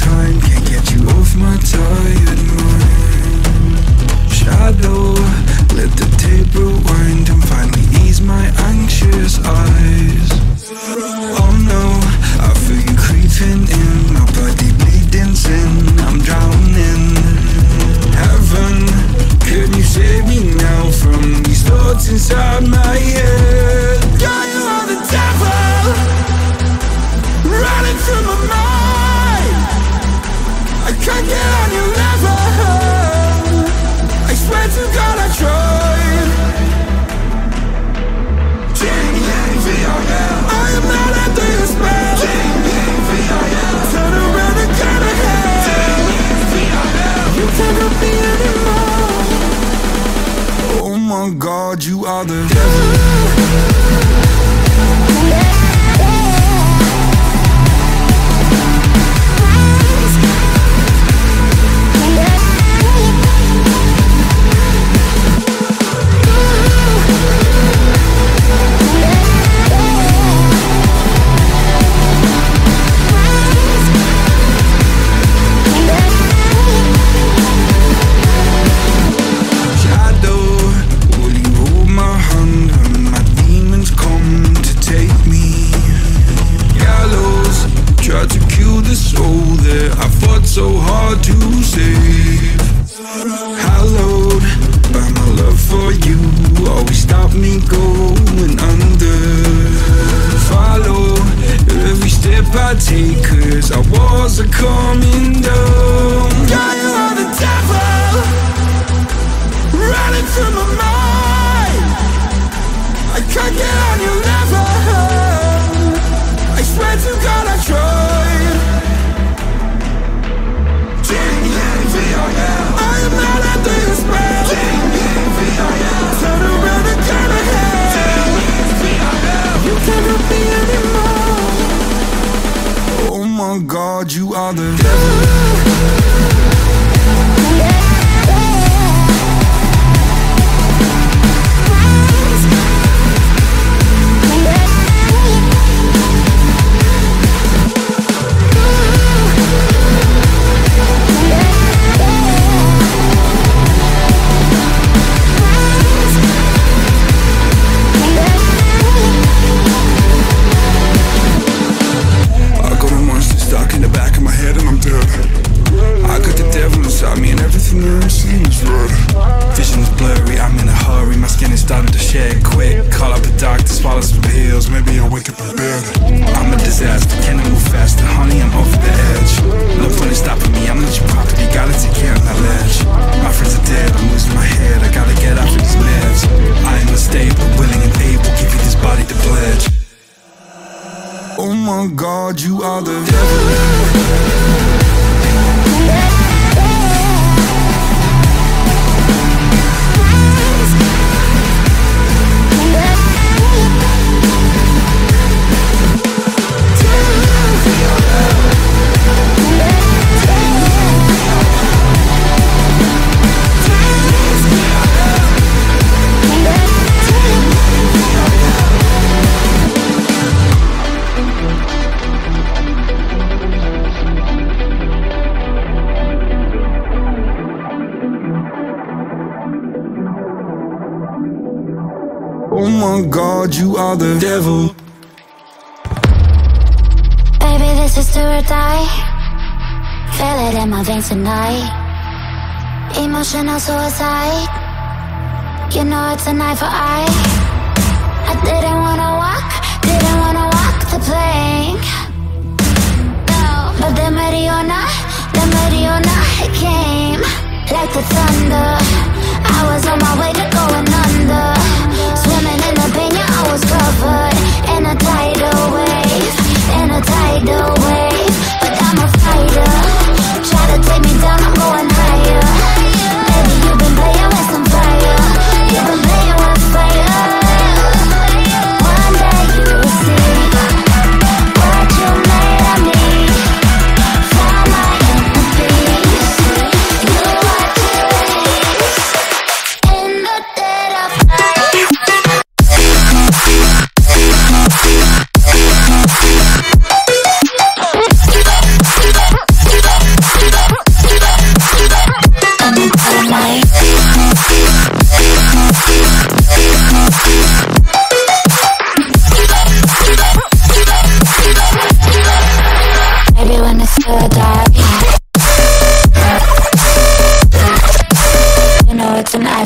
time Can't get you off my tired mind. Shadow, let the tape rewind And finally ease my anxious eyes kaldı all the God, guard, you are the devil. Baby, this is to or die. Feel it in my veins tonight. Emotional suicide. You know it's a knife for eye I didn't wanna